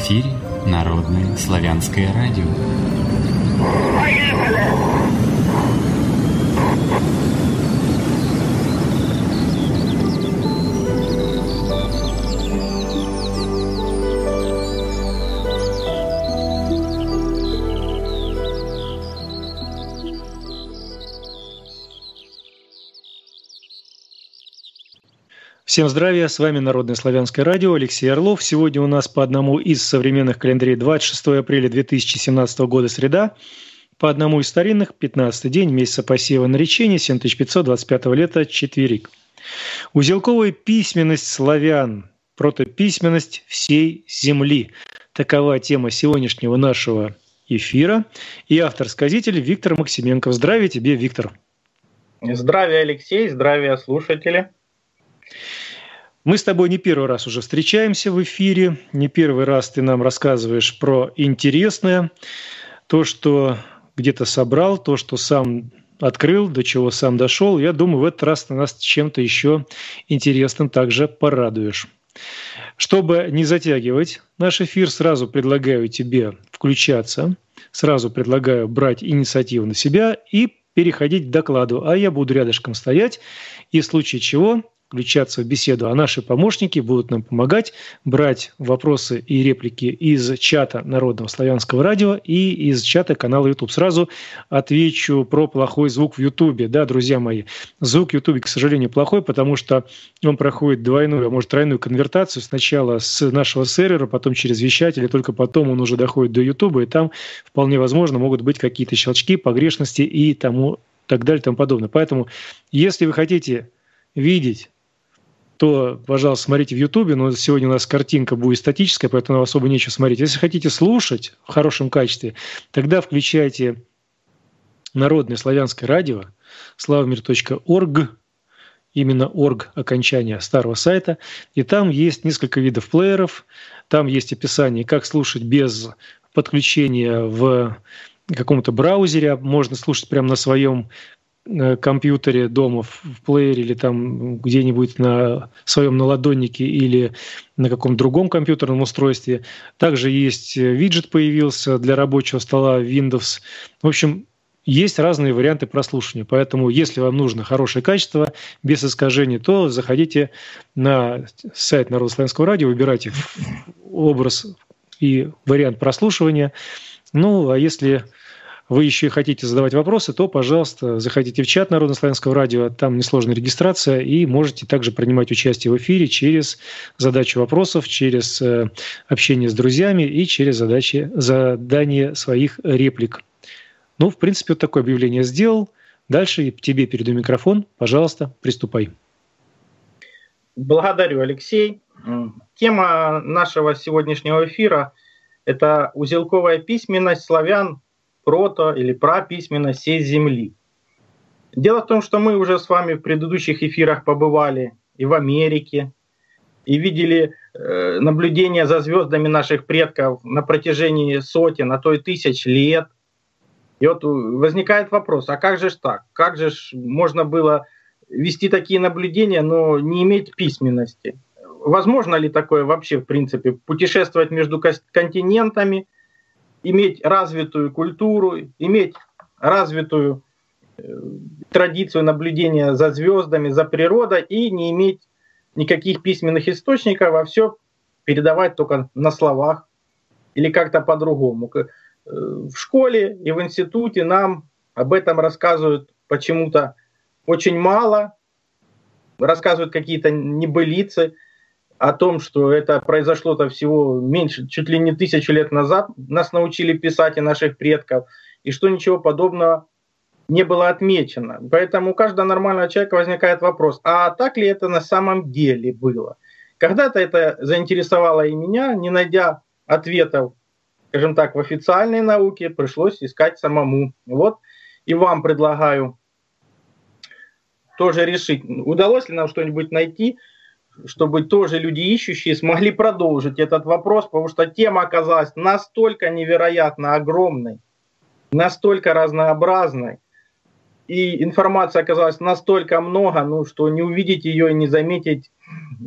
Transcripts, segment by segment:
эфире Народное славянское радио. Всем здравия, с вами Народное славянское радио, Алексей Орлов. Сегодня у нас по одному из современных календарей 26 апреля 2017 года среда, по одному из старинных 15 день месяца посева наречения 7525 лета четверик. Узелковая письменность славян, протописьменность всей земли. Такова тема сегодняшнего нашего эфира. И автор-сказитель Виктор Максименков. Здравия тебе, Виктор. Здравия, Алексей, здравия, слушатели. Мы с тобой не первый раз уже встречаемся в эфире, не первый раз ты нам рассказываешь про интересное, то, что где-то собрал, то, что сам открыл, до чего сам дошел. Я думаю, в этот раз ты нас чем-то еще интересным также порадуешь. Чтобы не затягивать наш эфир, сразу предлагаю тебе включаться, сразу предлагаю брать инициативу на себя и переходить к докладу, а я буду рядышком стоять и в случае чего включаться в беседу, а наши помощники будут нам помогать брать вопросы и реплики из чата Народного славянского радио и из чата канала YouTube. Сразу отвечу про плохой звук в YouTube. Да, друзья мои, звук в YouTube, к сожалению, плохой, потому что он проходит двойную, а может тройную конвертацию сначала с нашего сервера, потом через вещатель, и только потом он уже доходит до YouTube, и там вполне возможно могут быть какие-то щелчки, погрешности и тому так далее и тому подобное. Поэтому, если вы хотите видеть то, пожалуйста, смотрите в Ютубе, но сегодня у нас картинка будет статическая, поэтому особо нечего смотреть. Если хотите слушать в хорошем качестве, тогда включайте Народное славянское радио, славомир.орг, именно орг окончания старого сайта, и там есть несколько видов плееров, там есть описание, как слушать без подключения в каком-то браузере, можно слушать прямо на своем компьютере дома, в плеере или там где-нибудь на своем наладоннике или на каком-то другом компьютерном устройстве. Также есть э, виджет появился для рабочего стола Windows. В общем, есть разные варианты прослушивания. Поэтому, если вам нужно хорошее качество, без искажений, то заходите на сайт Народославянского радио, выбирайте образ и вариант прослушивания. Ну, а если вы еще и хотите задавать вопросы, то, пожалуйста, заходите в чат Народно-славянского радио, там несложная регистрация, и можете также принимать участие в эфире через задачу вопросов, через э, общение с друзьями и через задачи, задание своих реплик. Ну, в принципе, вот такое объявление сделал. Дальше тебе передаю микрофон. Пожалуйста, приступай. Благодарю, Алексей. Тема нашего сегодняшнего эфира – это узелковая письменность славян прото или праписьменность всей Земли. Дело в том, что мы уже с вами в предыдущих эфирах побывали и в Америке, и видели э, наблюдения за звездами наших предков на протяжении сотен, а то и тысяч лет. И вот возникает вопрос, а как же ж так? Как же ж можно было вести такие наблюдения, но не иметь письменности? Возможно ли такое вообще, в принципе, путешествовать между континентами – иметь развитую культуру, иметь развитую э, традицию наблюдения за звездами, за природой и не иметь никаких письменных источников, а все передавать только на словах или как-то по-другому. Э, в школе и в институте нам об этом рассказывают почему-то очень мало, рассказывают какие-то небылицы – о том, что это произошло-то всего меньше, чуть ли не тысячу лет назад, нас научили писать и наших предков, и что ничего подобного не было отмечено. Поэтому у каждого нормального человека возникает вопрос, а так ли это на самом деле было? Когда-то это заинтересовало и меня, не найдя ответов, скажем так, в официальной науке, пришлось искать самому. Вот и вам предлагаю тоже решить, удалось ли нам что-нибудь найти, чтобы тоже люди ищущие смогли продолжить этот вопрос, потому что тема оказалась настолько невероятно огромной, настолько разнообразной, и информация оказалась настолько много, ну, что не увидеть ее и не заметить,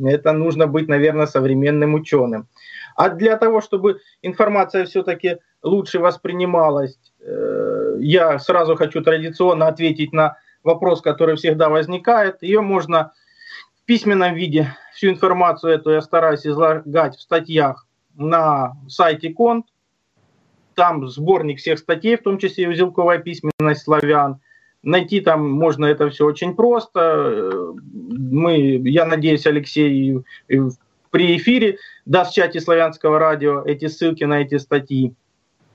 это нужно быть, наверное, современным ученым. А для того, чтобы информация все-таки лучше воспринималась, э, я сразу хочу традиционно ответить на вопрос, который всегда возникает. Ее можно письменном виде, всю информацию эту я стараюсь излагать в статьях на сайте Конт. Там сборник всех статей, в том числе и узелковая письменность славян. Найти там можно это все очень просто. Мы, я надеюсь, Алексей при эфире даст в чате славянского радио эти ссылки на эти статьи.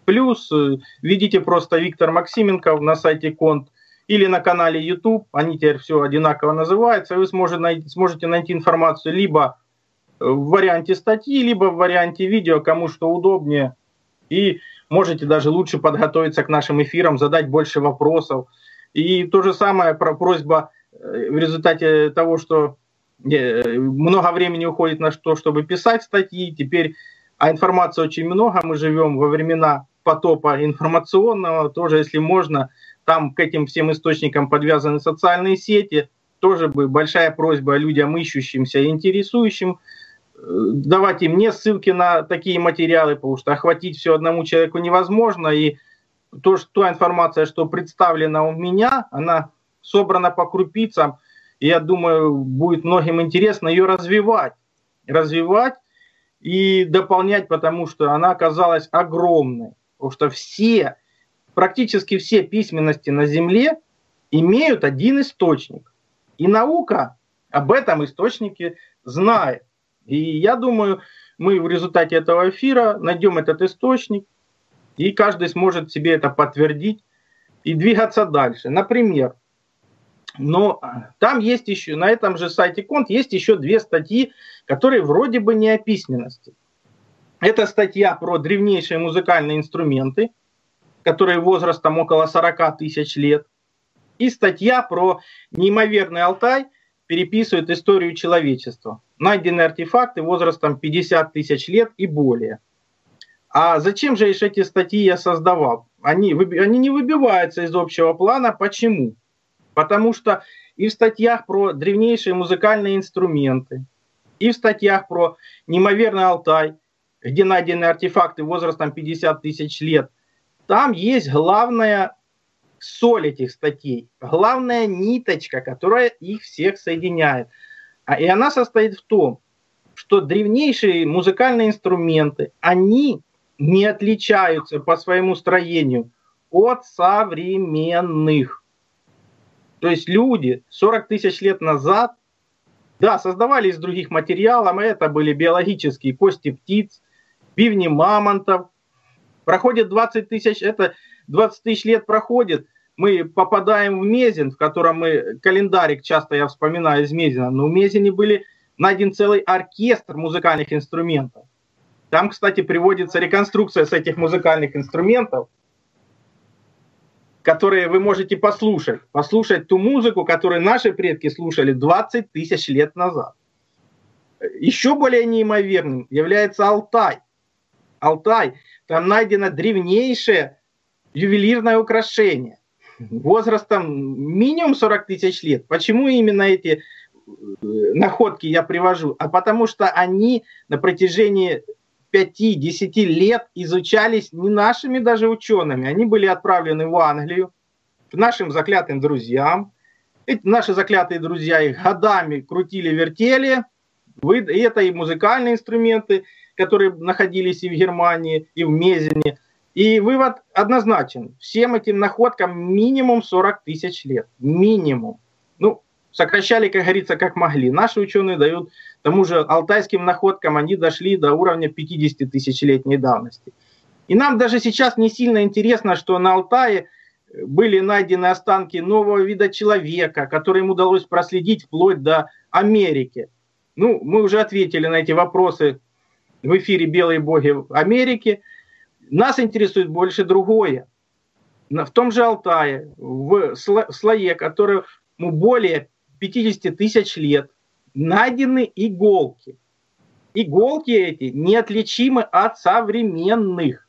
Плюс э, видите просто Виктор Максименков на сайте Конт или на канале YouTube, они теперь все одинаково называются, вы сможете найти, сможете найти информацию либо в варианте статьи, либо в варианте видео, кому что удобнее. И можете даже лучше подготовиться к нашим эфирам, задать больше вопросов. И то же самое про просьба э, в результате того, что э, много времени уходит на то, чтобы писать статьи, теперь а информации очень много, мы живем во времена потопа информационного, тоже, если можно, там к этим всем источникам подвязаны социальные сети. Тоже бы большая просьба людям, ищущимся и интересующим, э, давать им не ссылки на такие материалы, потому что охватить все одному человеку невозможно. И то, что, та информация, что представлена у меня, она собрана по крупицам. И я думаю, будет многим интересно ее развивать. Развивать и дополнять, потому что она оказалась огромной. Потому что все практически все письменности на Земле имеют один источник. И наука об этом источнике знает. И я думаю, мы в результате этого эфира найдем этот источник, и каждый сможет себе это подтвердить и двигаться дальше. Например, но там есть еще, на этом же сайте Конт есть еще две статьи, которые вроде бы не о письменности. Это статья про древнейшие музыкальные инструменты, которые возрастом около 40 тысяч лет. И статья про неимоверный Алтай переписывает историю человечества. Найдены артефакты возрастом 50 тысяч лет и более. А зачем же эти статьи я создавал? Они, они не выбиваются из общего плана. Почему? Потому что и в статьях про древнейшие музыкальные инструменты, и в статьях про неимоверный Алтай, где найдены артефакты возрастом 50 тысяч лет, там есть главная соль этих статей, главная ниточка, которая их всех соединяет. А, и она состоит в том, что древнейшие музыкальные инструменты, они не отличаются по своему строению от современных. То есть люди 40 тысяч лет назад, да, создавали из других материалов, и это были биологические кости птиц, бивни мамонтов, Проходит 20 тысяч, это 20 тысяч лет проходит, мы попадаем в Мезин, в котором мы, календарик часто я вспоминаю из Мезина, но в Мезине были найден целый оркестр музыкальных инструментов. Там, кстати, приводится реконструкция с этих музыкальных инструментов, которые вы можете послушать. Послушать ту музыку, которую наши предки слушали 20 тысяч лет назад. Еще более неимоверным является Алтай. Алтай там найдено древнейшее ювелирное украшение возрастом минимум 40 тысяч лет. Почему именно эти э, находки я привожу? А потому что они на протяжении 5-10 лет изучались не нашими даже учеными. Они были отправлены в Англию к нашим заклятым друзьям. Эти наши заклятые друзья их годами крутили-вертели. И это и музыкальные инструменты, которые находились и в Германии, и в Мезине. И вывод однозначен. Всем этим находкам минимум 40 тысяч лет. Минимум. Ну, сокращали, как говорится, как могли. Наши ученые дают тому же алтайским находкам, они дошли до уровня 50 тысячелетней давности. И нам даже сейчас не сильно интересно, что на Алтае были найдены останки нового вида человека, который им удалось проследить вплоть до Америки. Ну, мы уже ответили на эти вопросы в эфире «Белые боги в Америке». Нас интересует больше другое. В том же Алтае, в слое, которому более 50 тысяч лет, найдены иголки. Иголки эти неотличимы от современных.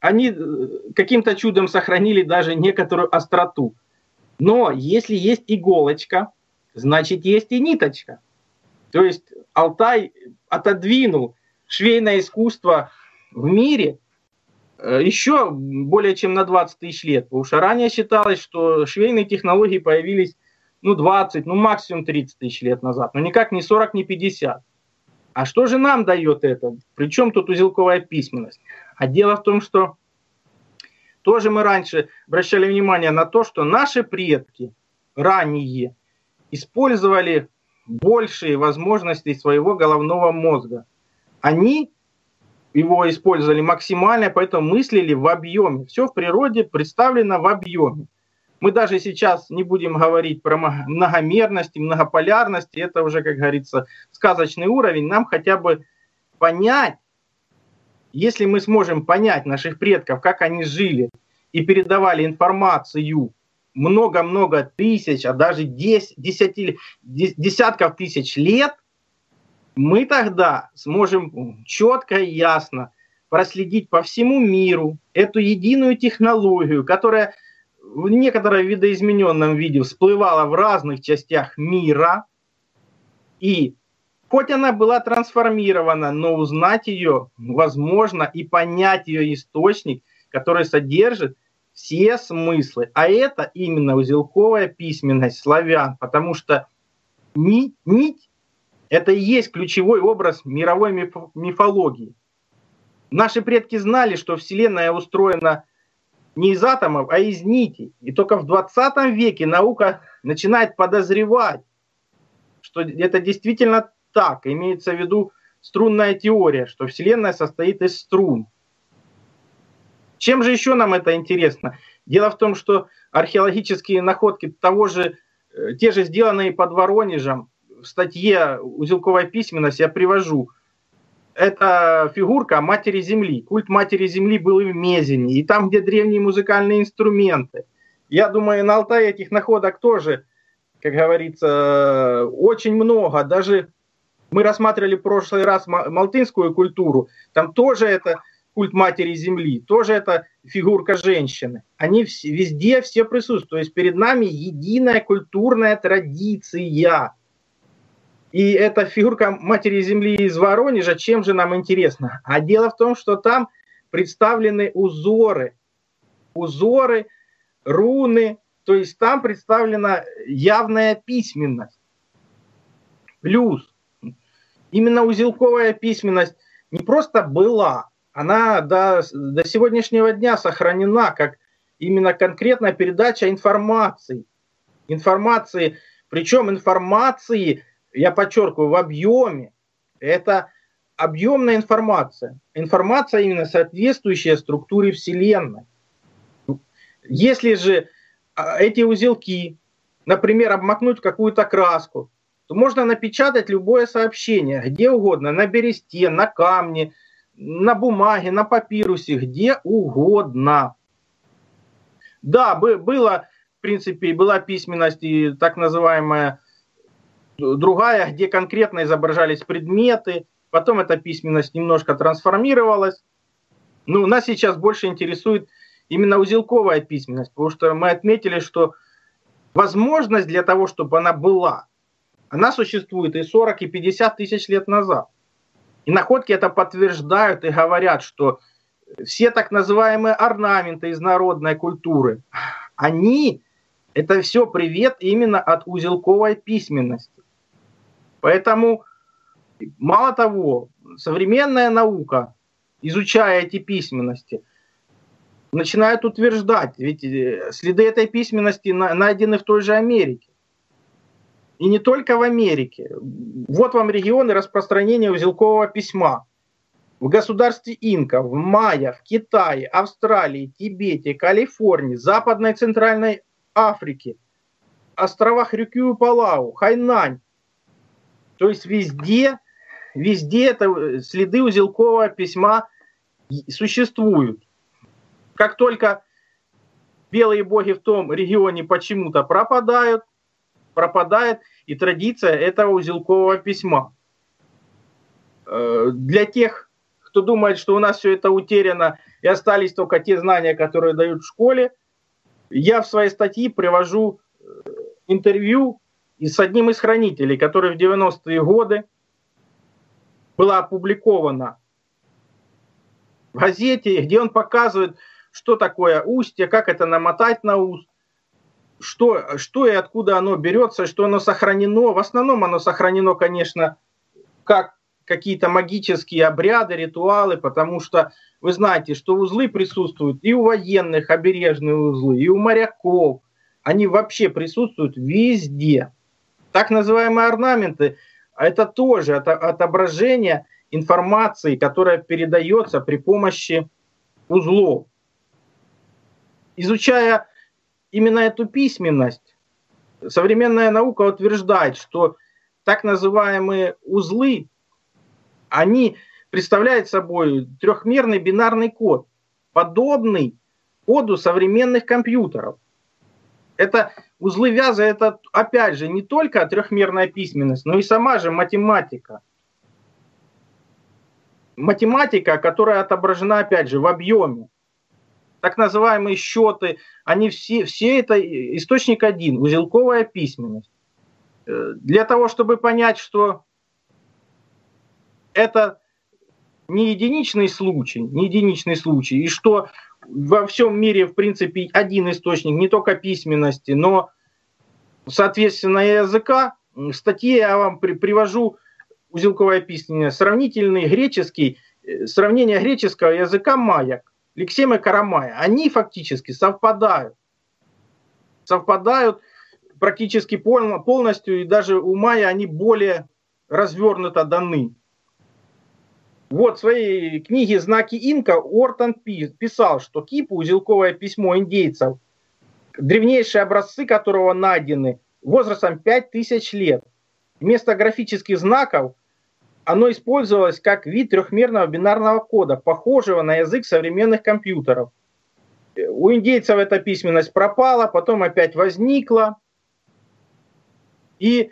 Они э, каким-то чудом сохранили даже некоторую остроту. Но если есть иголочка, значит есть и ниточка. То есть Алтай отодвинул швейное искусство в мире э, еще более чем на 20 тысяч лет. Потому что ранее считалось, что швейные технологии появились ну 20, ну максимум 30 тысяч лет назад, но никак не 40, не 50. А что же нам дает это? Причем тут узелковая письменность? А дело в том, что тоже мы раньше обращали внимание на то, что наши предки ранее использовали большие возможности своего головного мозга. Они его использовали максимально, поэтому мыслили в объеме. Все в природе представлено в объеме. Мы даже сейчас не будем говорить про многомерность многополярность. Это уже, как говорится, сказочный уровень. Нам хотя бы понять, если мы сможем понять наших предков, как они жили и передавали информацию много-много тысяч, а даже десяти, десятков тысяч лет, мы тогда сможем четко и ясно проследить по всему миру эту единую технологию, которая в некотором видоизмененном виде всплывала в разных частях мира, и хоть она была трансформирована, но узнать ее возможно и понять ее источник, который содержит все смыслы. А это именно узелковая письменность славян, потому что нить, нить – это и есть ключевой образ мировой мифологии. Наши предки знали, что Вселенная устроена не из атомов, а из нитей. И только в 20 веке наука начинает подозревать, что это действительно так. Имеется в виду струнная теория, что Вселенная состоит из струн. Чем же еще нам это интересно? Дело в том, что археологические находки того же, э, те же сделанные под Воронежем, в статье «Узелковая письменность» я привожу – это фигурка матери Земли. Культ матери Земли был и в Мезине, и там, где древние музыкальные инструменты. Я думаю, на Алтае этих находок тоже, как говорится, очень много. Даже мы рассматривали в прошлый раз малтынскую культуру, там тоже это культ матери Земли, тоже это фигурка женщины. Они везде все присутствуют. То есть перед нами единая культурная традиция. И эта фигурка Матери Земли из Воронежа, чем же нам интересно? А дело в том, что там представлены узоры, узоры, руны, то есть там представлена явная письменность. Плюс именно узелковая письменность не просто была, она до, до сегодняшнего дня сохранена как именно конкретная передача информации. Информации, причем информации я подчеркиваю, в объеме. Это объемная информация. Информация именно соответствующая структуре Вселенной. Если же а, эти узелки, например, обмакнуть какую-то краску, то можно напечатать любое сообщение, где угодно, на бересте, на камне, на бумаге, на папирусе, где угодно. Да, было, в принципе, была письменность и так называемая другая, где конкретно изображались предметы, потом эта письменность немножко трансформировалась. Ну, нас сейчас больше интересует именно узелковая письменность, потому что мы отметили, что возможность для того, чтобы она была, она существует и 40, и 50 тысяч лет назад. И находки это подтверждают и говорят, что все так называемые орнаменты из народной культуры, они, это все привет именно от узелковой письменности. Поэтому, мало того, современная наука, изучая эти письменности, начинает утверждать, ведь э, следы этой письменности найдены в той же Америке. И не только в Америке. Вот вам регионы распространения узелкового письма. В государстве Инка, в Майя, в Китае, Австралии, Тибете, Калифорнии, Западной и Центральной Африке, островах Рюкю и Палау, Хайнань, то есть везде, везде это э, следы узелкового письма существуют. Как только белые боги в том регионе почему-то пропадают, пропадает и традиция этого узелкового письма. Э, для тех, кто думает, что у нас все это утеряно и остались только те знания, которые дают в школе, я в своей статье привожу э, интервью и с одним из хранителей, который в 90-е годы была опубликована в газете, где он показывает, что такое устье, как это намотать на уст, что, что и откуда оно берется, что оно сохранено. В основном оно сохранено, конечно, как какие-то магические обряды, ритуалы, потому что вы знаете, что узлы присутствуют и у военных, обережные узлы, и у моряков. Они вообще присутствуют везде. Так называемые орнаменты – это тоже отображение информации, которая передается при помощи узлов. Изучая именно эту письменность, современная наука утверждает, что так называемые узлы, они представляют собой трехмерный бинарный код, подобный коду современных компьютеров. Это узлы вяза, это опять же не только трехмерная письменность, но и сама же математика. Математика, которая отображена опять же в объеме так называемые счеты, они все, все это источник один, узелковая письменность. Э, для того, чтобы понять, что это не единичный случай, не единичный случай, и что во всем мире, в принципе, один источник не только письменности, но, соответственно, языка. В статье я вам при, привожу узелковая письменность, сравнительный греческий, э, сравнение греческого языка маяк Лексема и Карамая, они фактически совпадают. Совпадают практически полностью, и даже у Майя они более развернуто даны. Вот в своей книге «Знаки инка» Ортон писал, что кипу, узелковое письмо индейцев, древнейшие образцы которого найдены возрастом 5000 лет, вместо графических знаков оно использовалось как вид трехмерного бинарного кода, похожего на язык современных компьютеров. У индейцев эта письменность пропала, потом опять возникла. И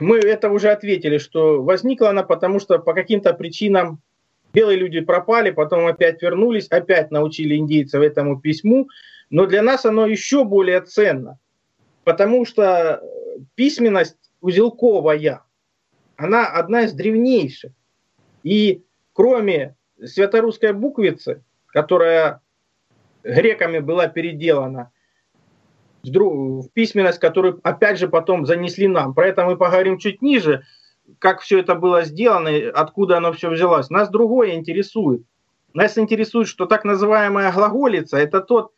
мы это уже ответили, что возникла она потому, что по каким-то причинам белые люди пропали, потом опять вернулись, опять научили индейцев этому письму. Но для нас оно еще более ценно, потому что письменность узелковая – она одна из древнейших. И кроме святорусской буквицы, которая греками была переделана в письменность, которую опять же потом занесли нам. Про это мы поговорим чуть ниже, как все это было сделано, откуда оно все взялось. Нас другое интересует. Нас интересует, что так называемая глаголица – это тот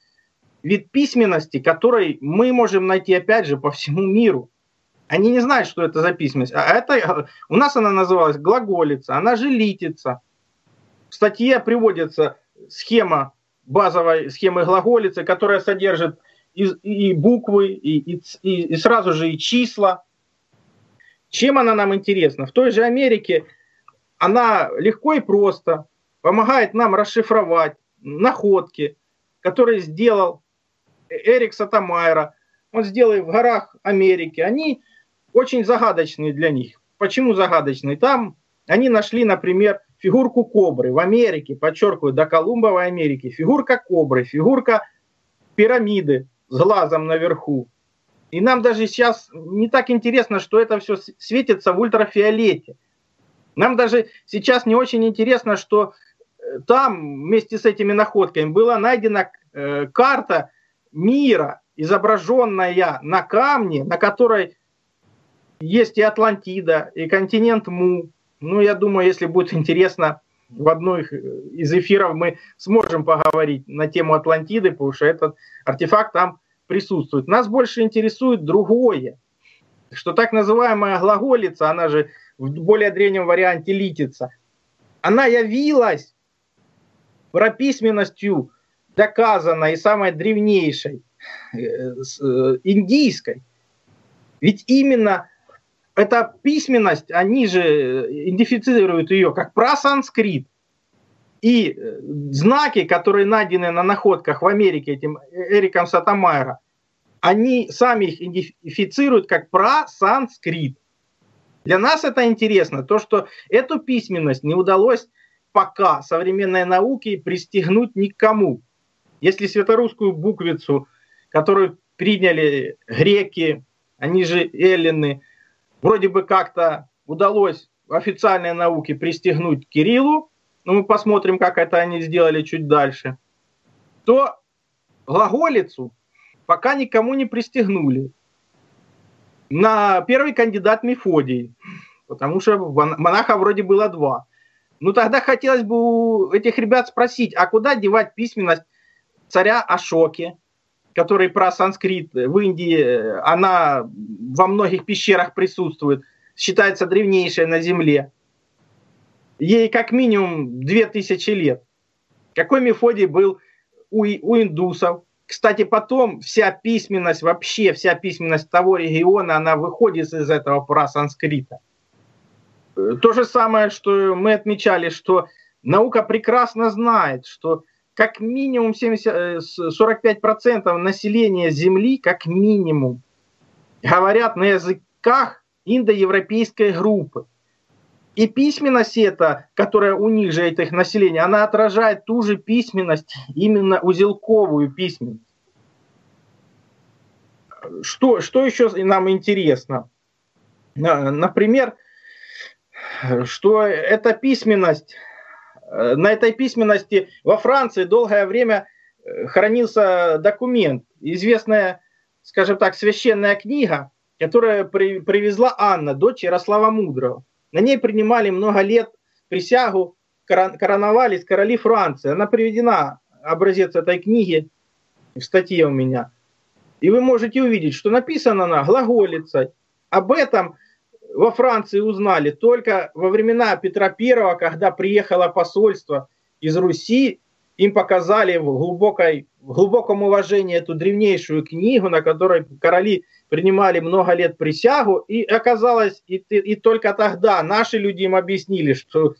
вид письменности, который мы можем найти опять же по всему миру. Они не знают, что это за письменность. А это у нас она называлась глаголица, она же литица. В статье приводится схема базовой схемы глаголицы, которая содержит и, и буквы, и, и, и сразу же и числа. Чем она нам интересна? В той же Америке она легко и просто помогает нам расшифровать находки, которые сделал Эрик Сатамайра. Он сделал их в горах Америки. Они очень загадочные для них. Почему загадочные? Там они нашли, например, фигурку кобры в Америке, подчеркиваю, до Колумбовой Америки. Фигурка кобры, фигурка пирамиды с глазом наверху. И нам даже сейчас не так интересно, что это все светится в ультрафиолете. Нам даже сейчас не очень интересно, что э, там вместе с этими находками была найдена э, карта мира, изображенная на камне, на которой есть и Атлантида, и континент Му. Ну, я думаю, если будет интересно, в одной из эфиров мы сможем поговорить на тему Атлантиды, потому что этот артефакт там присутствует. Нас больше интересует другое, что так называемая глаголица, она же в более древнем варианте литица, она явилась прописьменностью доказанной и самой древнейшей, э, э, индийской. Ведь именно эта письменность, они же идентифицируют ее как прасанскрит. И э, знаки, которые найдены на находках в Америке этим Эриком Сатамайра, они сами их идентифицируют как прасанскрит. Для нас это интересно, то, что эту письменность не удалось пока современной науке пристегнуть никому. Если светорусскую буквицу, которую приняли греки, они же эллины, вроде бы как-то удалось в официальной науке пристегнуть Кириллу, но мы посмотрим, как это они сделали чуть дальше, то глаголицу пока никому не пристегнули. На первый кандидат Мефодий, потому что монаха вроде было два. Ну тогда хотелось бы у этих ребят спросить, а куда девать письменность царя Ашоки, который про санскрит в Индии, она во многих пещерах присутствует, считается древнейшей на Земле. Ей как минимум 2000 лет. Какой Мефодий был у, у индусов? Кстати, потом вся письменность, вообще вся письменность того региона, она выходит из этого прасанскрита. То же самое, что мы отмечали, что наука прекрасно знает, что как минимум 70, 45% э, населения Земли, как минимум, говорят на языках индоевропейской группы. И письменность эта, которая у них же этих населения, она отражает ту же письменность, именно узелковую письменность. Что, что еще нам интересно? Например, что эта письменность, э, на этой письменности во Франции долгое время э, хранился документ, известная, скажем так, священная книга, которую при, привезла Анна, дочь Ярослава Мудрого. На ней принимали много лет присягу, короновались короли Франции. Она приведена, образец этой книги, в статье у меня. И вы можете увидеть, что написано она глаголицей. Об этом во Франции узнали только во времена Петра I, когда приехало посольство из Руси, им показали в, глубокой, в глубоком уважении эту древнейшую книгу, на которой короли принимали много лет присягу, и оказалось, и, и только тогда наши люди им объяснили, что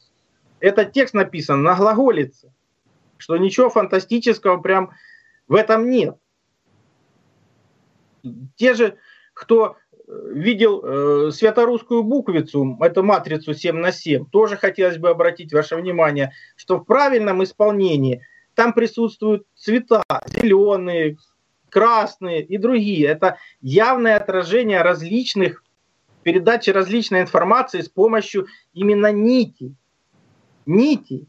этот текст написан на глаголице, что ничего фантастического прям в этом нет. Те же, кто видел э, святорусскую буквицу, эту матрицу 7 на 7, тоже хотелось бы обратить ваше внимание, что в правильном исполнении там присутствуют цвета, зеленые, красные и другие. Это явное отражение различных, передачи различной информации с помощью именно нити. Нити.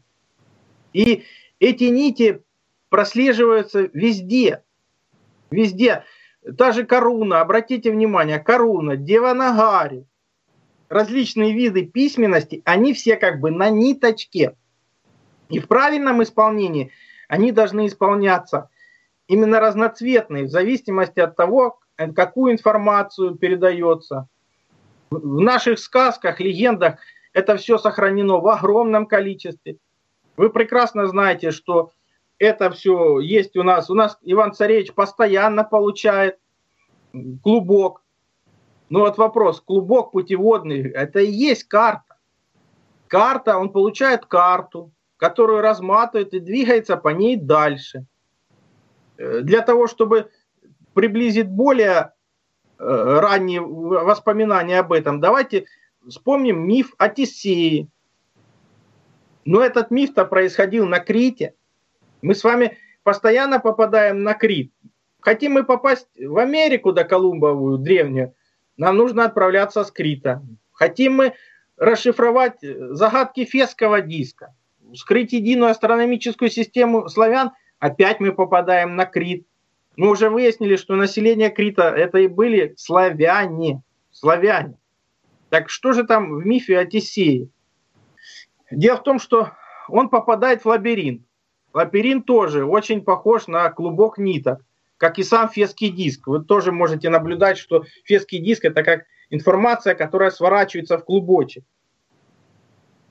И эти нити прослеживаются везде. Везде. Та же коруна, обратите внимание, коруна, деванагари, различные виды письменности, они все как бы на ниточке. И в правильном исполнении они должны исполняться именно разноцветные, в зависимости от того, какую информацию передается. В наших сказках, легендах это все сохранено в огромном количестве. Вы прекрасно знаете, что это все есть у нас. У нас Иван Царевич постоянно получает клубок. Ну вот вопрос, клубок путеводный, это и есть карта. Карта, он получает карту, которую разматывает и двигается по ней дальше. Э, для того, чтобы приблизить более э, ранние воспоминания об этом, давайте вспомним миф о Тесее. Но этот миф-то происходил на Крите. Мы с вами постоянно попадаем на Крит. Хотим мы попасть в Америку до Колумбовую, древнюю, нам нужно отправляться с Крита. Хотим мы расшифровать загадки фесского диска, скрыть единую астрономическую систему славян, опять мы попадаем на Крит. Мы уже выяснили, что население Крита это и были славяне. Славяне. Так что же там в мифе о Тесее? Дело в том, что он попадает в лабиринт. Лабиринт тоже очень похож на клубок ниток, как и сам фесский диск. Вы тоже можете наблюдать, что фесский диск это как информация, которая сворачивается в клубочек.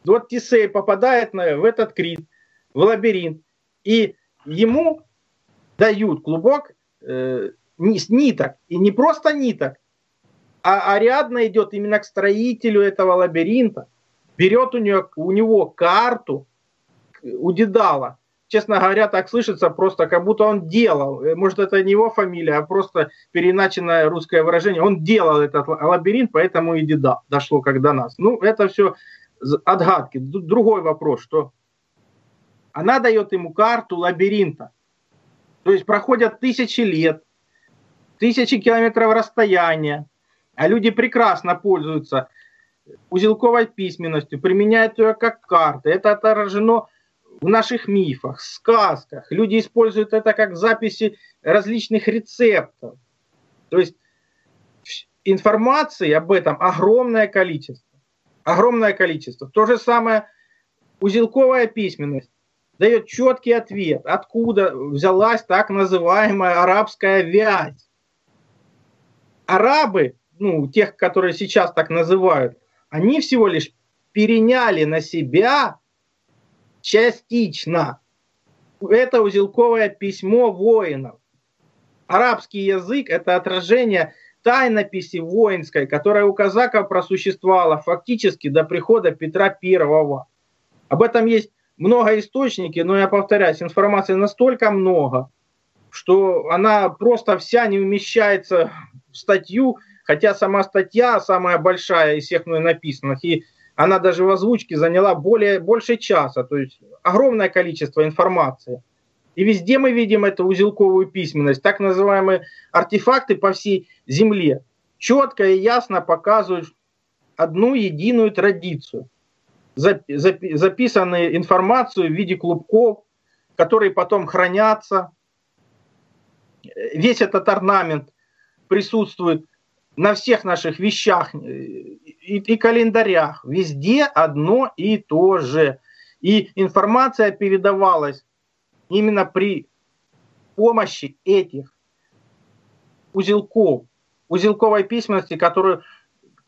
Вот Тисей попадает на, в этот крит, в лабиринт, и ему дают клубок э, ниток. И не просто ниток, а Ариадна идет именно к строителю этого лабиринта, берет у, нее, у него карту, у Дедала, честно говоря, так слышится просто, как будто он делал. Э, может, это не его фамилия, а просто переначенное русское выражение. Он делал этот лабиринт, поэтому и деда дошло как до нас. Ну, это все отгадки. Другой вопрос, что она дает ему карту лабиринта. То есть проходят тысячи лет, тысячи километров расстояния, а люди прекрасно пользуются узелковой письменностью, применяют ее как карты. Это отражено в наших мифах, сказках. Люди используют это как записи различных рецептов. То есть информации об этом огромное количество. Огромное количество. То же самое узелковая письменность дает четкий ответ, откуда взялась так называемая арабская вязь. Арабы, ну, тех, которые сейчас так называют, они всего лишь переняли на себя частично это узелковое письмо воинов. Арабский язык – это отражение тайнописи воинской, которая у казаков просуществовала фактически до прихода Петра Первого. Об этом есть много источников, но я повторяюсь, информации настолько много, что она просто вся не умещается в статью, хотя сама статья самая большая из всех мной написанных, и она даже в озвучке заняла более, больше часа, то есть огромное количество информации. И везде мы видим эту узелковую письменность, так называемые артефакты по всей Земле. Четко и ясно показывают одну единую традицию. Записанную информацию в виде клубков, которые потом хранятся. Весь этот орнамент присутствует на всех наших вещах э, и, и календарях. Везде одно и то же. И информация передавалась именно при помощи этих узелков, узелковой письменности, которую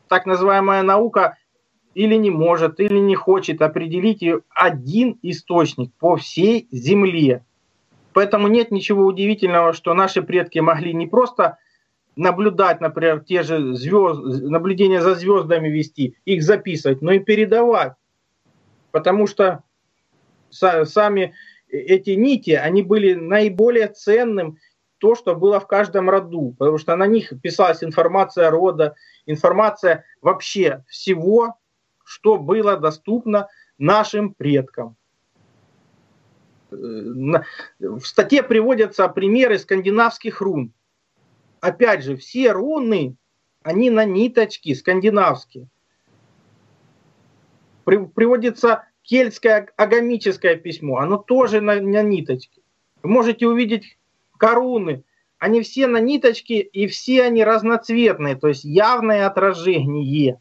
так называемая наука или не может, или не хочет определить ее один источник по всей Земле. Поэтому нет ничего удивительного, что наши предки могли не просто наблюдать, например, те же звезд, наблюдения за звездами вести, их записывать, но и передавать. Потому что сами эти нити, они были наиболее ценным то, что было в каждом роду, потому что на них писалась информация рода, информация вообще всего, что было доступно нашим предкам. В статье приводятся примеры скандинавских рун. Опять же, все руны, они на ниточке скандинавские. Приводится кельтское агамическое письмо, оно тоже на, на ниточке. Вы можете увидеть коруны, они все на ниточке и все они разноцветные, то есть явное отражение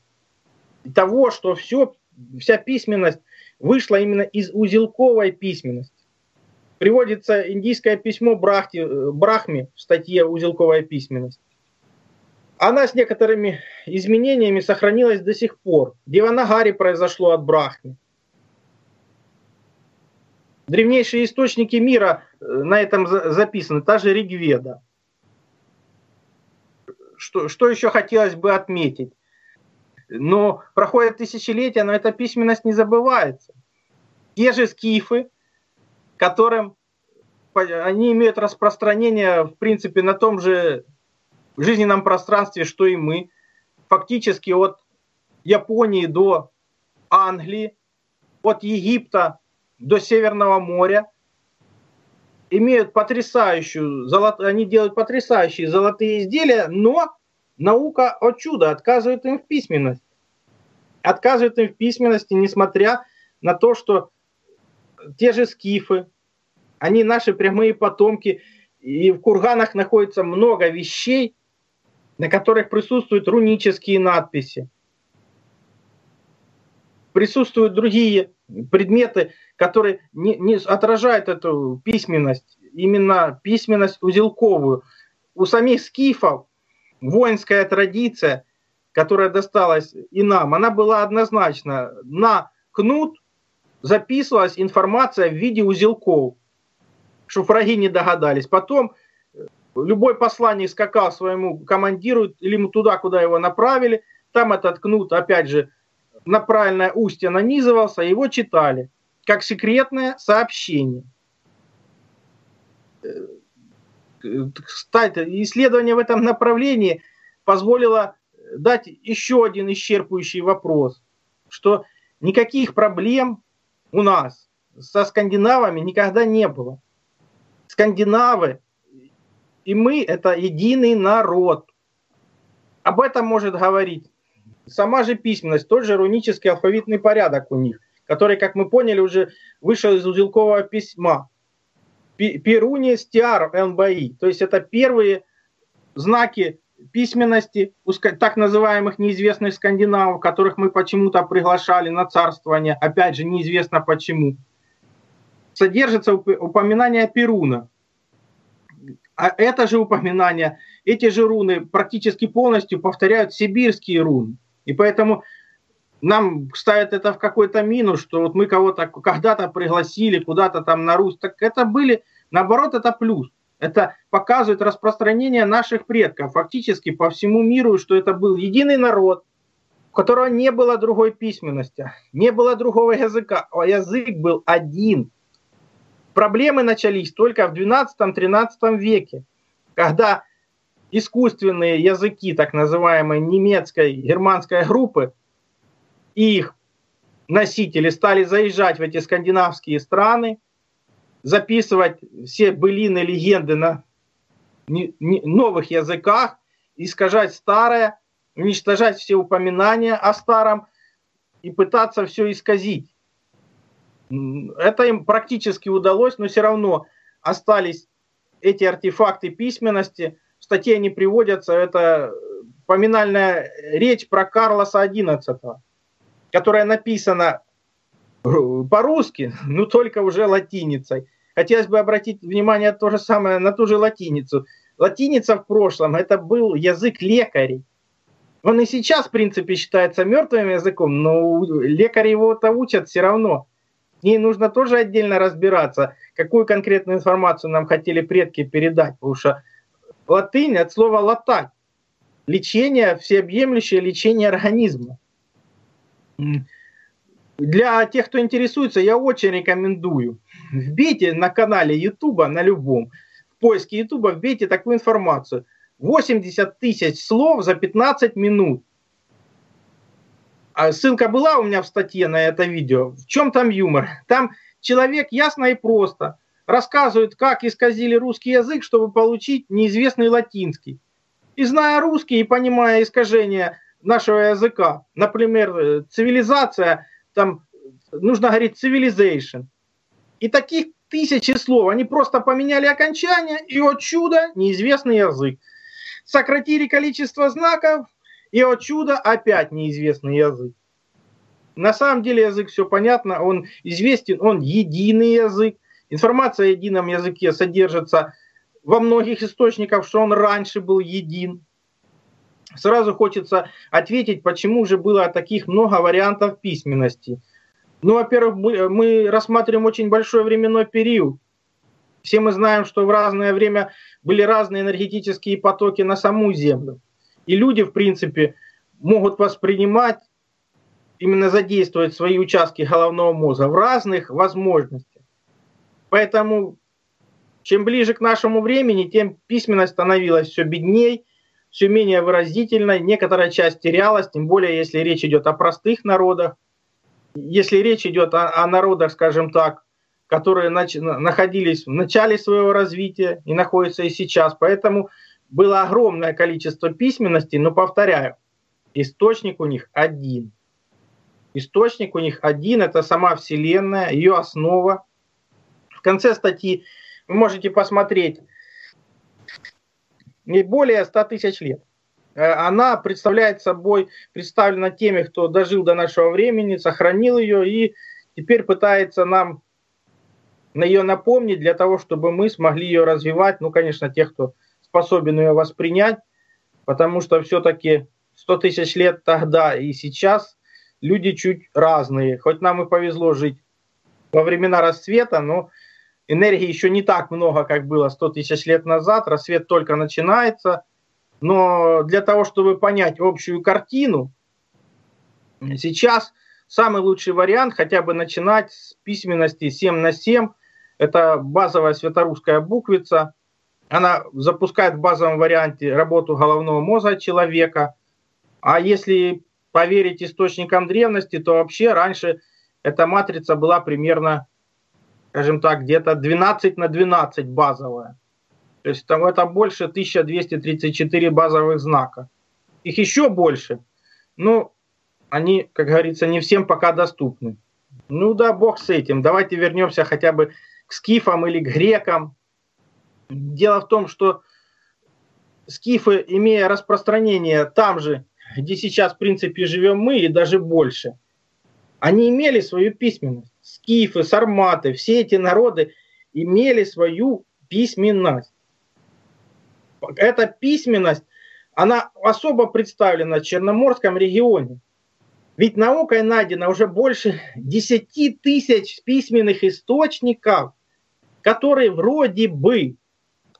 того, что все, вся письменность вышла именно из узелковой письменности. Приводится индийское письмо Брахти, Брахме в статье «Узелковая письменность». Она с некоторыми изменениями сохранилась до сих пор. Деванагари произошло от Брахми. Древнейшие источники мира э, на этом записаны, та же Ригведа. Что, что еще хотелось бы отметить? Но проходят тысячелетия, но эта письменность не забывается. Те же скифы, которым они имеют распространение, в принципе, на том же жизненном пространстве, что и мы. Фактически от Японии до Англии, от Египта до Северного моря, имеют потрясающую, золот... они делают потрясающие золотые изделия, но наука от чуда отказывает им в письменности. Отказывает им в письменности, несмотря на то, что те же скифы, они наши прямые потомки, и в курганах находится много вещей, на которых присутствуют рунические надписи. Присутствуют другие предметы, которые не, не отражают эту письменность, именно письменность узелковую. У самих скифов воинская традиция, которая досталась и нам, она была однозначно. На кнут записывалась информация в виде узелков, чтобы враги не догадались. Потом э, любой посланник скакал своему командиру или ему туда, куда его направили, там этот кнут, опять же, на правильное устье нанизывался, его читали как секретное сообщение. Э, кстати, исследование в этом направлении позволило дать еще один исчерпывающий вопрос, что никаких проблем у нас со скандинавами никогда не было. Скандинавы и мы – это единый народ. Об этом может говорить сама же письменность, тот же рунический алфавитный порядок у них, который, как мы поняли, уже вышел из узелкового письма. Перуни Стиар НБИ. То есть это первые знаки письменности так называемых неизвестных скандинавов, которых мы почему-то приглашали на царствование, опять же, неизвестно почему, содержится упоминание Перуна. А это же упоминание, эти же руны практически полностью повторяют сибирские руны. И поэтому нам ставят это в какой-то минус, что вот мы кого-то когда-то пригласили куда-то там на Русь. Так это были, наоборот, это плюс. Это показывает распространение наших предков фактически по всему миру, что это был единый народ, у которого не было другой письменности, не было другого языка, а язык был один. Проблемы начались только в 12-13 веке, когда искусственные языки так называемой немецкой, германской группы и их носители стали заезжать в эти скандинавские страны, записывать все былины, легенды на новых языках, искажать старое, уничтожать все упоминания о старом и пытаться все исказить. Это им практически удалось, но все равно остались эти артефакты письменности. В статье они приводятся. Это поминальная речь про Карлоса XI, которая написана по-русски, но только уже латиницей. Хотелось бы обратить внимание то же самое на ту же латиницу. Латиница в прошлом это был язык лекарей. Он и сейчас, в принципе, считается мертвым языком, но лекари его-то учат все равно. С нужно тоже отдельно разбираться, какую конкретную информацию нам хотели предки передать, потому что латынь от слова латать. Лечение, всеобъемлющее лечение организма. Для тех, кто интересуется, я очень рекомендую. Вбейте на канале Ютуба, на любом, в поиске Ютуба вбейте такую информацию. 80 тысяч слов за 15 минут. А ссылка была у меня в статье на это видео. В чем там юмор? Там человек ясно и просто рассказывает, как исказили русский язык, чтобы получить неизвестный латинский. И зная русский и понимая искажение нашего языка, например, э, цивилизация – там нужно говорить civilization. И таких тысячи слов. Они просто поменяли окончание, и, о чудо, неизвестный язык. Сократили количество знаков, и, о чудо, опять неизвестный язык. На самом деле язык все понятно, он известен, он единый язык. Информация о едином языке содержится во многих источниках, что он раньше был един. Сразу хочется ответить, почему же было таких много вариантов письменности. Ну, во-первых, мы, рассматриваем очень большой временной период. Все мы знаем, что в разное время были разные энергетические потоки на саму Землю. И люди, в принципе, могут воспринимать, именно задействовать свои участки головного мозга в разных возможностях. Поэтому чем ближе к нашему времени, тем письменность становилась все бедней, все менее выразительной, некоторая часть терялась, тем более если речь идет о простых народах. Если речь идет о, о народах, скажем так, которые нач- находились в начале своего развития и находятся и сейчас. Поэтому было огромное количество письменности, но повторяю, источник у них один. Источник у них один, это сама Вселенная, ее основа. В конце статьи вы можете посмотреть не более 100 тысяч лет. Э, она представляет собой, представлена теми, кто дожил до нашего времени, сохранил ее и теперь пытается нам на ее напомнить для того, чтобы мы смогли ее развивать. Ну, конечно, тех, кто способен ее воспринять, потому что все-таки 100 тысяч лет тогда и сейчас люди чуть разные. Хоть нам и повезло жить во времена расцвета, но энергии еще не так много, как было 100 тысяч лет назад, рассвет только начинается, но для того, чтобы понять общую картину, сейчас самый лучший вариант хотя бы начинать с письменности 7 на 7, это базовая светорусская буквица, она запускает в базовом варианте работу головного мозга человека, а если поверить источникам древности, то вообще раньше эта матрица была примерно скажем так, где-то 12 на 12 базовая. То есть там это больше 1234 базовых знака. Их еще больше, но они, как говорится, не всем пока доступны. Ну да, бог с этим. Давайте вернемся хотя бы к скифам или к грекам. Дело в том, что скифы, имея распространение там же, где сейчас, в принципе, живем мы, и даже больше, они имели свою письменность. Скифы, сарматы, все эти народы имели свою письменность. Эта письменность, она особо представлена в Черноморском регионе. Ведь наукой найдено уже больше 10 тысяч письменных источников, которые вроде бы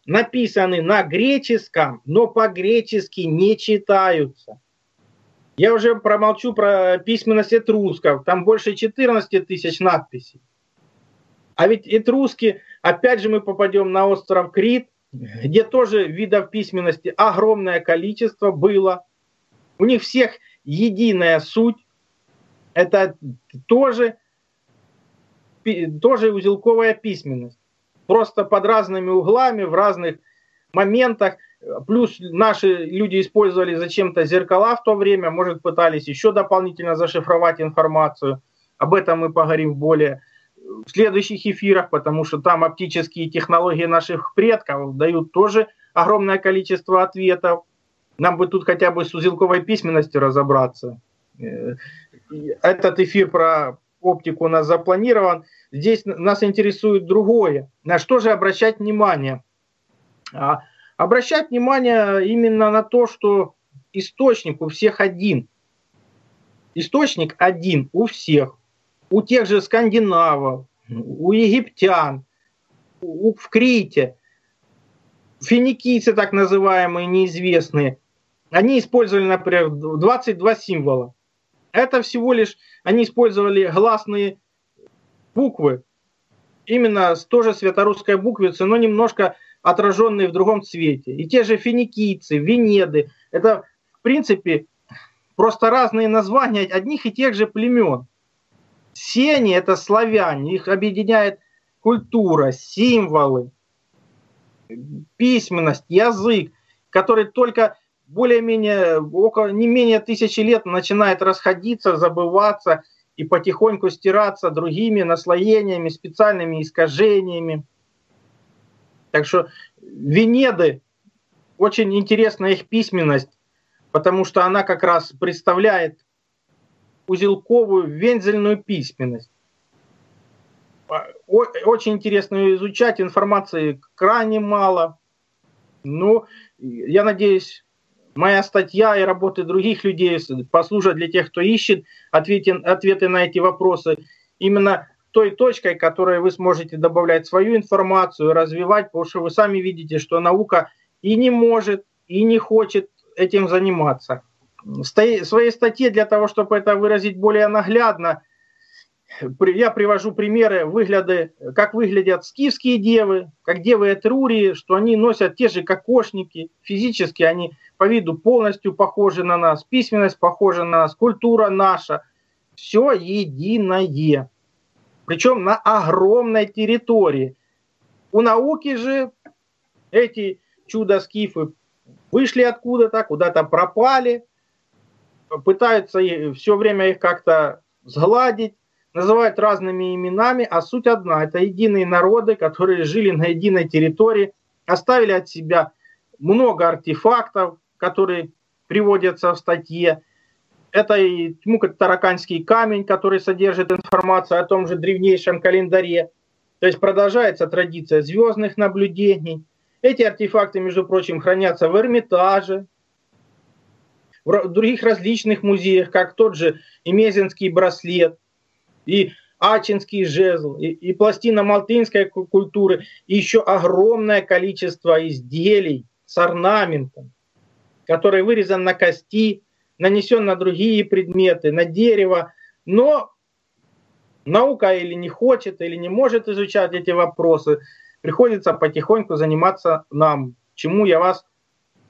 написаны на греческом, но по-гречески не читаются. Я уже промолчу про письменность этрусков, там больше 14 тысяч надписей. А ведь этруски, опять же мы попадем на остров Крит, где тоже видов письменности огромное количество было. У них всех единая суть, это тоже, тоже узелковая письменность. Просто под разными углами, в разных моментах. Плюс наши люди использовали зачем-то зеркала в то время, может, пытались еще дополнительно зашифровать информацию. Об этом мы поговорим более в следующих эфирах, потому что там оптические технологии наших предков дают тоже огромное количество ответов. Нам бы тут хотя бы с узелковой письменностью разобраться. Э, этот эфир про оптику у нас запланирован. Здесь нас интересует другое. На что же обращать внимание? Обращать внимание именно на то, что источник у всех один. Источник один у всех. У тех же скандинавов, у египтян, у, в Крите, финикийцы так называемые, неизвестные, они использовали, например, 22 символа. Это всего лишь они использовали гласные буквы, именно с тоже светорусской буквицы, но немножко отраженные в другом цвете. И те же финикийцы, венеды, это в принципе просто разные названия одних и тех же племен. Все они это славяне, их объединяет культура, символы, письменность, язык, который только более-менее, около не менее тысячи лет начинает расходиться, забываться и потихоньку стираться другими наслоениями, специальными искажениями. Так что Венеды, очень интересная их письменность, потому что она как раз представляет узелковую вензельную письменность. Очень интересно ее изучать, информации крайне мало. Ну, я надеюсь, моя статья и работы других людей послужат для тех, кто ищет ответы на эти вопросы. Именно той точкой, которой вы сможете добавлять свою информацию, развивать, потому что вы сами видите, что наука и не может, и не хочет этим заниматься. В своей статье для того, чтобы это выразить более наглядно, я привожу примеры, выгляды, как выглядят скифские девы, как девы Этрурии, что они носят те же кокошники, физически они по виду полностью похожи на нас, письменность похожа на нас, культура наша, все единое. Причем на огромной территории. У науки же эти чудо-скифы вышли откуда-то, куда-то пропали, пытаются все время их как-то сгладить, называют разными именами, а суть одна. Это единые народы, которые жили на единой территории, оставили от себя много артефактов, которые приводятся в статье. Это и Тмук-Тараканский камень, который содержит информацию о том же древнейшем календаре. То есть продолжается традиция звездных наблюдений. Эти артефакты, между прочим, хранятся в Эрмитаже, в других различных музеях, как тот же Имезинский браслет и Ачинский жезл, и, и пластина малтинской культуры, и еще огромное количество изделий с орнаментом который вырезан на кости, нанесен на другие предметы, на дерево, но наука или не хочет, или не может изучать эти вопросы, приходится потихоньку заниматься нам, чему я вас,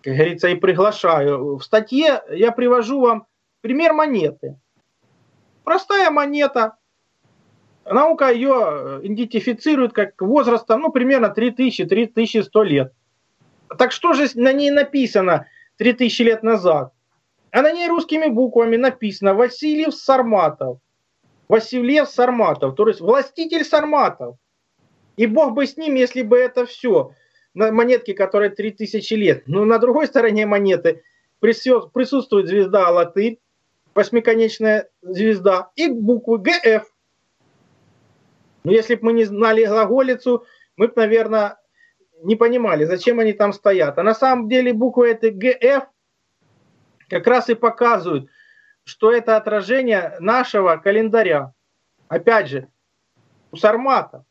как говорится, и приглашаю. В статье я привожу вам пример монеты. Простая монета, наука ее идентифицирует как возрастом, ну, примерно 3000-3100 лет. Так что же на ней написано – 3000 лет назад. А на ней русскими буквами написано Васильев Сарматов. Василев Сарматов, то есть властитель Сарматов. И бог бы с ним, если бы это все. На монетке, которая 3000 лет. Но на другой стороне монеты присутствует звезда Алатырь, восьмиконечная звезда, и буквы ГФ. Но если бы мы не знали глаголицу, мы бы, наверное, не понимали, зачем они там стоят. А на самом деле буквы этой ГФ как раз и показывают, что это отражение нашего календаря. Опять же, у сарматов,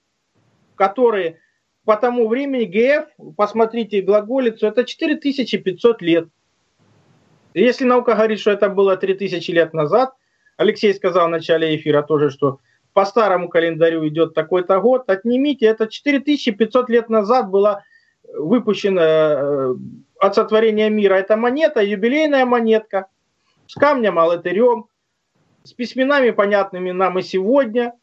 которые по тому времени ГФ, посмотрите глаголицу, это 4500 лет. Если наука говорит, что это было 3000 лет назад, Алексей сказал в начале эфира тоже, что по старому календарю идет такой-то год, отнимите, это 4500 лет назад была выпущена э, от сотворения мира эта монета, юбилейная монетка, с камнем алтырем, с письменами, понятными нам и сегодня.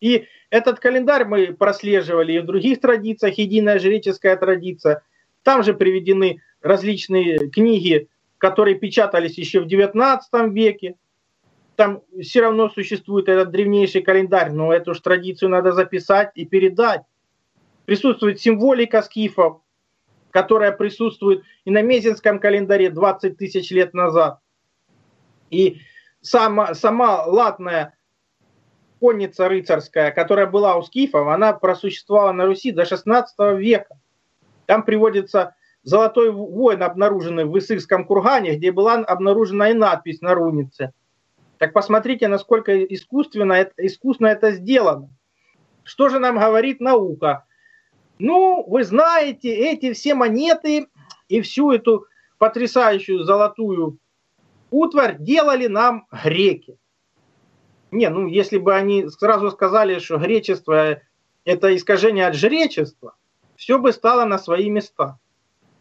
И этот календарь мы прослеживали и в других традициях, единая жреческая традиция. Там же приведены различные книги, которые печатались еще в XIX веке. Там все равно существует этот древнейший календарь, но эту же традицию надо записать и передать. Присутствует символика скифов, которая присутствует и на Мезенском календаре 20 тысяч лет назад. И сама, сама латная конница рыцарская, которая была у скифов, она просуществовала на Руси до 16 века. Там приводится золотой воин, обнаруженный в Исыкском кургане, где была обнаружена и надпись на рунице. Так посмотрите, насколько искусственно искусно это сделано. Что же нам говорит наука? Ну, вы знаете, эти все монеты и всю эту потрясающую золотую утварь делали нам греки. Не, ну если бы они сразу сказали, что гречество это искажение от жречества, все бы стало на свои места.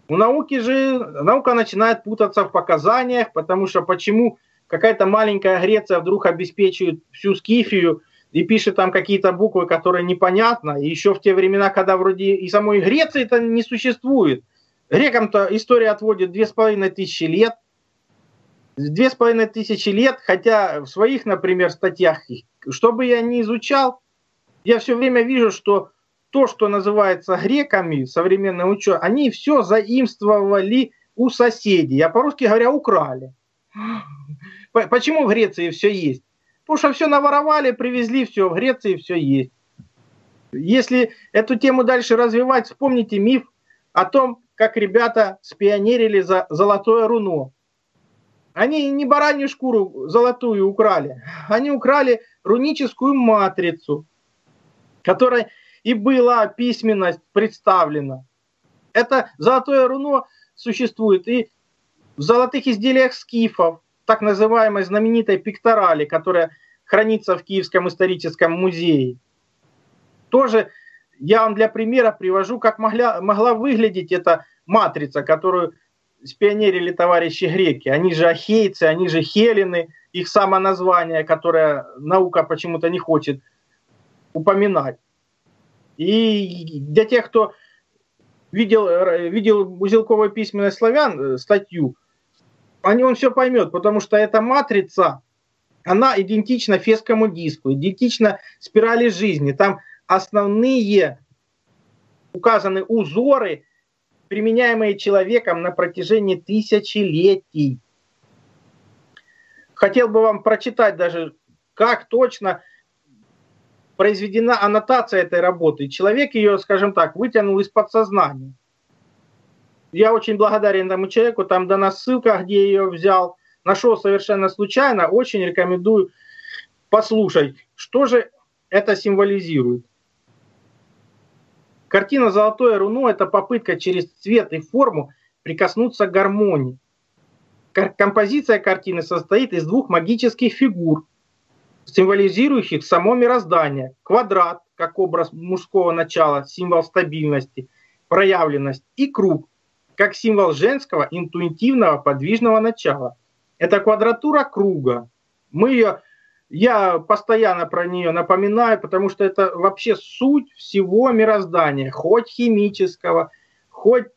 У науки же, наука начинает путаться в показаниях, потому что почему какая-то маленькая Греция вдруг обеспечивает всю Скифию и пишет там какие-то буквы, которые непонятно, и еще в те времена, когда вроде и самой Греции это не существует. Грекам-то история отводит две с половиной тысячи лет, две с половиной тысячи лет, хотя в своих, например, статьях, что бы я ни изучал, я все время вижу, что то, что называется греками, современные ученые, они все заимствовали у соседей, а по-русски говоря, украли. Почему в Греции все есть? Потому что все наворовали, привезли все, в Греции все есть. Если эту тему дальше развивать, вспомните миф о том, как ребята спионерили за золотое руно. Они не баранью шкуру золотую украли, они украли руническую матрицу, которая и была письменность представлена. Это золотое руно существует и в золотых изделиях скифов, так называемой знаменитой пикторали, которая хранится в Киевском историческом музее. Тоже я вам для примера привожу, как могла, могла выглядеть эта матрица, которую спионерили товарищи греки. Они же ахейцы, они же хелены, их само название, которое наука почему-то не хочет упоминать. И для тех, кто видел, видел узелковую письменность славян, э, статью, они, он все поймет, потому что эта матрица, она идентична фесскому диску, идентична спирали жизни. Там основные указаны узоры, применяемые человеком на протяжении тысячелетий. Хотел бы вам прочитать даже, как точно произведена аннотация этой работы. Человек ее, скажем так, вытянул из подсознания я очень благодарен этому человеку, там дана ссылка, где я ее взял, нашел совершенно случайно, очень рекомендую послушать, что же это символизирует. Картина «Золотое руно» – это попытка через цвет и форму прикоснуться к гармонии. Композиция картины состоит из двух магических фигур, символизирующих само мироздание. Квадрат, как образ мужского начала, символ стабильности, проявленность, и круг, как символ женского интуитивного подвижного начала. Это квадратура круга. Мы ее, я постоянно про нее напоминаю, потому что это вообще суть всего мироздания, хоть химического, хоть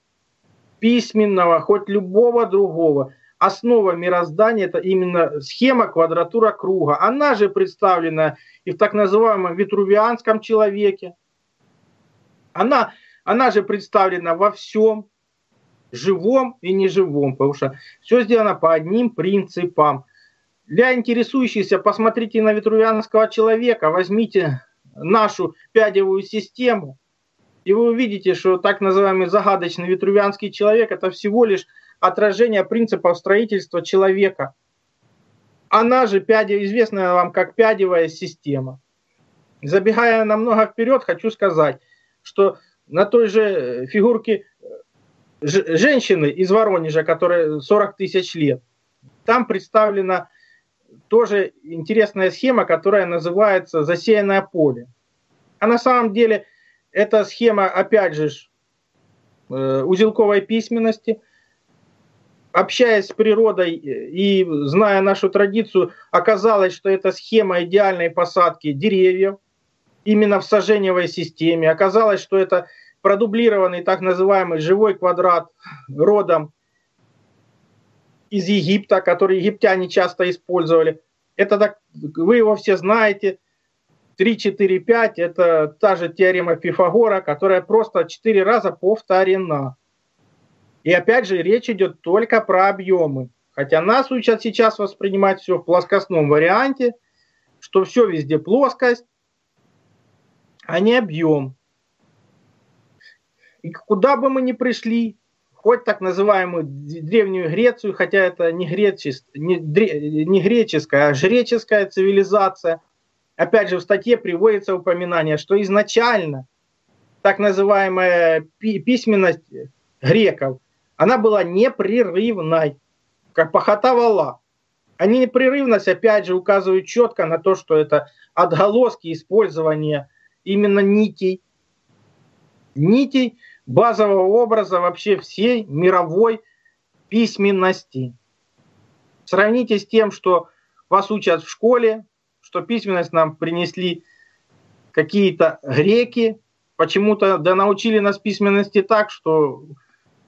письменного, хоть любого другого. основа мироздания – это именно схема квадратура круга. Она же представлена и в так называемом витрувианском человеке. Она, она же представлена во всем, живом и неживом, потому что все сделано по одним принципам. Для интересующихся посмотрите на витрувианского человека, возьмите нашу пядевую систему, и вы увидите, что так называемый загадочный витрувианский человек – это всего лишь отражение принципов строительства человека. Она же пяди, известная вам как пядевая система. Забегая намного вперед, хочу сказать, что на той же фигурке женщины из Воронежа, которая 40 тысяч лет, там представлена тоже интересная схема, которая называется «засеянное поле». А на самом деле эта схема, опять же, э, узелковой письменности. Общаясь с природой и зная нашу традицию, оказалось, что это схема идеальной посадки деревьев именно в саженевой системе. Оказалось, что это продублированный так называемый живой квадрат родом из Египта, который египтяне часто использовали. Это так, вы его все знаете. 3, 4, 5 – это та же теорема Пифагора, которая просто 4 раза повторена. И опять же, речь идет только про объемы. Хотя нас учат сейчас воспринимать все в плоскостном варианте, что все везде плоскость, а не объем. И куда бы мы ни пришли, хоть так называемую Древнюю Грецию, хотя это не, гречес, не, не греческая, а жреческая цивилизация, опять же в статье приводится упоминание, что изначально так называемая письменность греков, она была непрерывной, как пахота вала. А непрерывность, опять же, указывает четко на то, что это отголоски использования именно нитей, нитей базового образа вообще всей мировой письменности. Сравните с тем, что вас учат в школе, что письменность нам принесли какие-то греки, почему-то да научили нас письменности так, что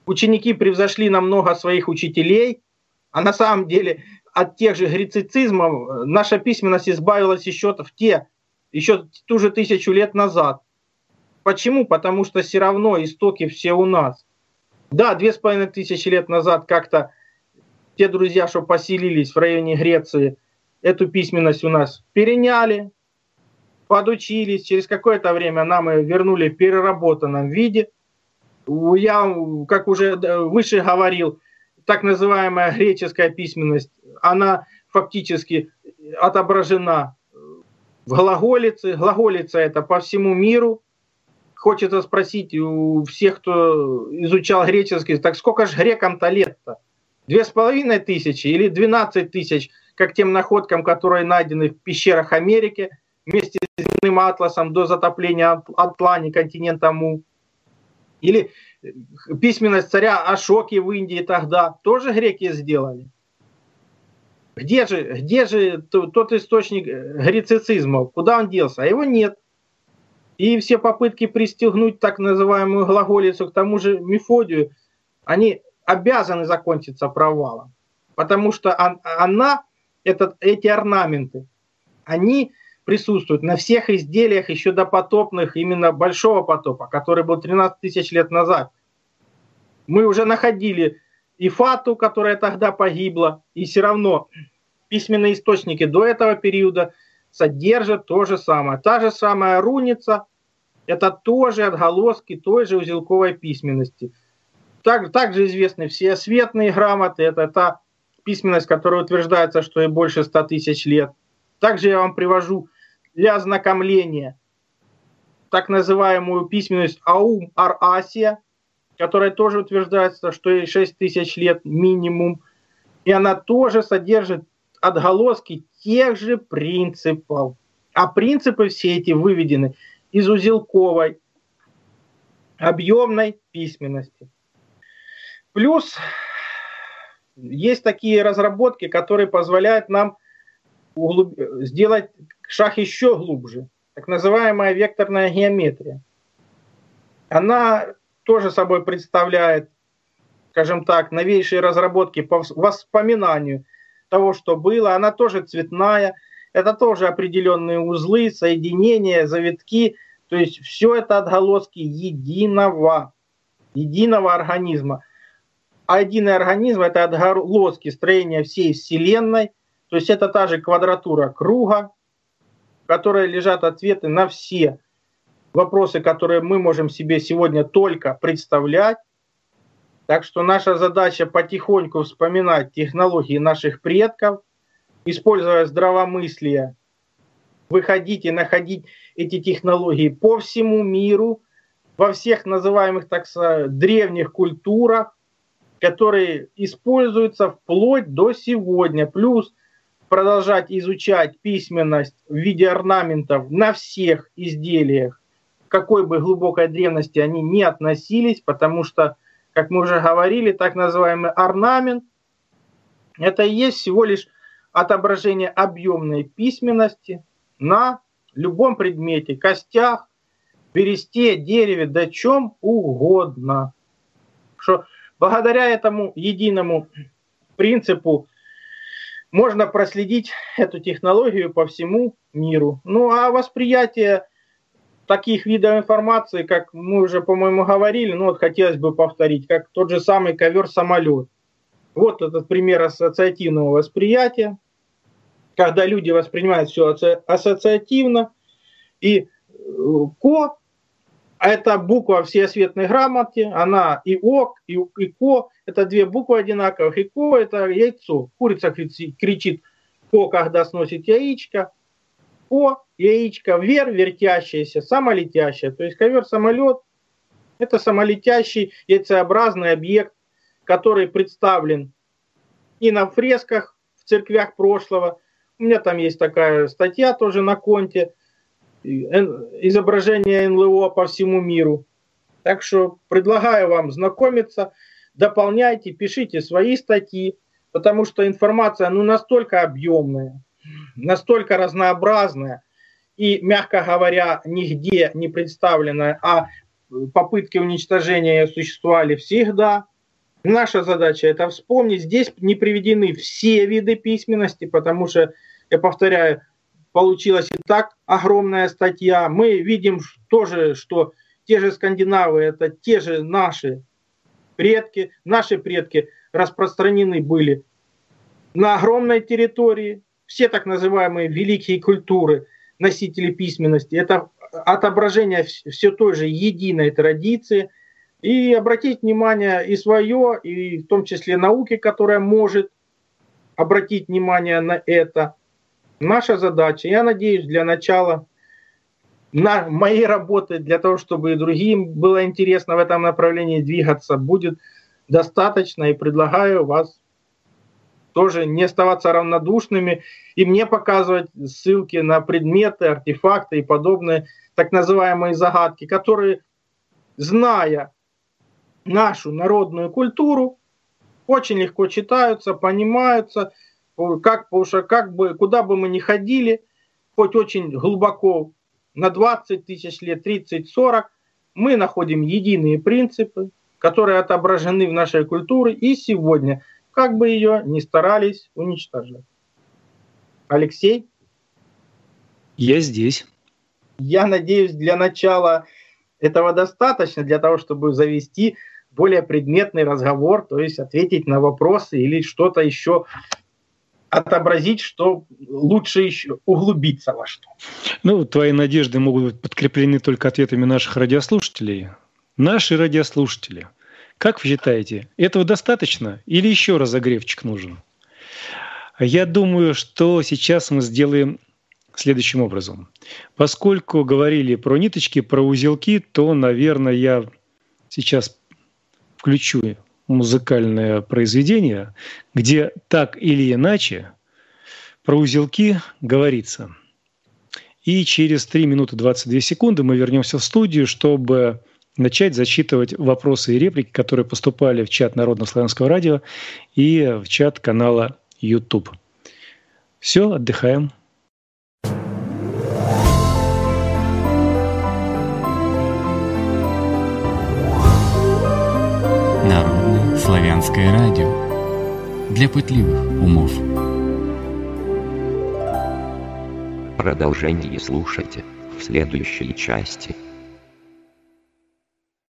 ученики превзошли намного своих учителей, а на самом деле от тех же грецицизмов наша письменность избавилась еще в те, еще ту же тысячу лет назад. Почему? Потому что все равно истоки все у нас. Да, две с половиной тысячи лет назад как-то те друзья, что поселились в районе Греции, эту письменность у нас переняли, подучились. Через какое-то время нам ее вернули в переработанном виде. Я, как уже выше говорил, так называемая греческая письменность, она фактически отображена в глаголице. Глаголица это по всему миру хочется спросить у всех, кто изучал греческий, так сколько же грекам-то лет-то? Две с половиной тысячи или двенадцать тысяч, как тем находкам, которые найдены в пещерах Америки вместе с земным атласом до затопления Атлани, континента Му? Или письменность царя Ашоки в Индии тогда тоже греки сделали? Где же, где же тот источник грецицизма? Куда он делся? А его нет. И все попытки пристегнуть так называемую глаголицу к тому же Мефодию, они обязаны закончиться провалом. Потому что она, этот, эти орнаменты, они присутствуют на всех изделиях еще до потопных, именно большого потопа, который был 13 тысяч лет назад. Мы уже находили и Фату, которая тогда погибла, и все равно письменные источники до этого периода содержат то же самое. Та же самая руница, это тоже отголоски той же узелковой письменности. Так, также известны все светные грамоты, это та письменность, которая утверждается, что и больше 100 тысяч лет. Также я вам привожу для ознакомления так называемую письменность Аум Ар-Асия, которая тоже утверждается, что и 6 тысяч лет минимум. И она тоже содержит отголоски тех же принципов. А принципы все эти выведены из узелковой объемной письменности. Плюс есть такие разработки, которые позволяют нам углуб... сделать шаг еще глубже. Так называемая векторная геометрия. Она тоже собой представляет скажем так, новейшие разработки по воспоминанию того, что было. Она тоже цветная, это тоже определенные узлы, соединения, завитки. То есть все это отголоски единого, единого организма. А единый организм – это отголоски строения всей Вселенной. То есть это та же квадратура круга, в которой лежат ответы на все вопросы, которые мы можем себе сегодня только представлять. Так что наша задача потихоньку вспоминать технологии наших предков, используя здравомыслие, выходить и находить эти технологии по всему миру, во всех называемых так сказать, древних культурах, которые используются вплоть до сегодня. Плюс продолжать изучать письменность в виде орнаментов на всех изделиях какой бы глубокой древности они не относились, потому что, как мы уже говорили, так называемый орнамент – это и есть всего лишь отображение объемной письменности на любом предмете, костях, бересте, дереве, да чем угодно. Что благодаря этому единому принципу можно проследить эту технологию по всему миру. Ну а восприятие таких видов информации, как мы уже, по-моему, говорили, ну вот хотелось бы повторить, как тот же самый ковер-самолет. Вот этот пример ассоциативного восприятия, когда люди воспринимают все ассоциативно, и э, ко это буква в всеосветной грамоте, она и ок, и, и ко, это две буквы одинаковых, и ко это яйцо. Курица кричит ко, когда сносит яичко, о, яичко, вер, вертящееся, самолетящее. То есть ковер-самолет – это самолетящий яйцеобразный объект, который представлен и на фресках в церквях прошлого. У меня там есть такая статья тоже на конте, изображение НЛО по всему миру. Так что предлагаю вам знакомиться, дополняйте, пишите свои статьи, потому что информация ну, настолько объемная, настолько разнообразная и, мягко говоря, нигде не представленная, а попытки уничтожения существовали всегда. Наша задача это вспомнить. Здесь не приведены все виды письменности, потому что, я повторяю, получилась и так огромная статья. Мы видим тоже, что те же скандинавы, это те же наши предки, наши предки распространены были на огромной территории, все так называемые великие культуры, носители письменности, это отображение все той же единой традиции. И обратить внимание и свое, и в том числе науки, которая может обратить внимание на это. Наша задача, я надеюсь, для начала на моей работы, для того, чтобы и другим было интересно в этом направлении двигаться, будет достаточно. И предлагаю вас тоже не оставаться равнодушными и мне показывать ссылки на предметы, артефакты и подобные так называемые загадки, которые, зная нашу народную культуру, очень легко читаются, понимаются, как, как бы, куда бы мы ни ходили, хоть очень глубоко, на 20 тысяч лет, 30-40, мы находим единые принципы, которые отображены в нашей культуре и сегодня – как бы ее ни старались уничтожать. Алексей? Я здесь. Я надеюсь, для начала этого достаточно для того, чтобы завести более предметный разговор, то есть ответить на вопросы или что-то еще отобразить, что лучше еще углубиться во что. Ну, твои надежды могут быть подкреплены только ответами наших радиослушателей. Наши радиослушатели – как вы считаете, этого достаточно или еще разогревчик нужен? Я думаю, что сейчас мы сделаем следующим образом. Поскольку говорили про ниточки, про узелки, то, наверное, я сейчас включу музыкальное произведение, где так или иначе про узелки говорится. И через 3 минуты 22 секунды мы вернемся в студию, чтобы начать зачитывать вопросы и реплики, которые поступали в чат Народно-славянского радио и в чат канала YouTube. Все, отдыхаем. Славянское радио для пытливых умов. Продолжение слушайте в следующей части.